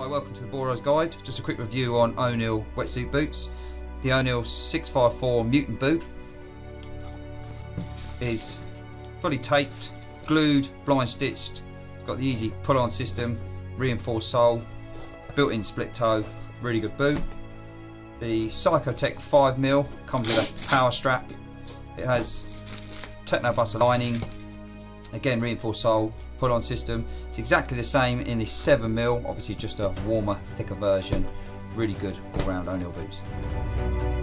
Hi, welcome to the Boardriders Guide. Just a quick review on O'Neill wetsuit boots. The O'Neill 654 Mutant boot is fully taped, glued, blind stitched. It's got the easy pull on system, reinforced sole, built in split toe, really good boot. The Psychotech 5mm comes with a power strap. It has Techno Butter lining, again reinforced sole, pull on system. It's exactly the same in the 7mm, obviously just a warmer, thicker version. Really good all round O'Neill boots.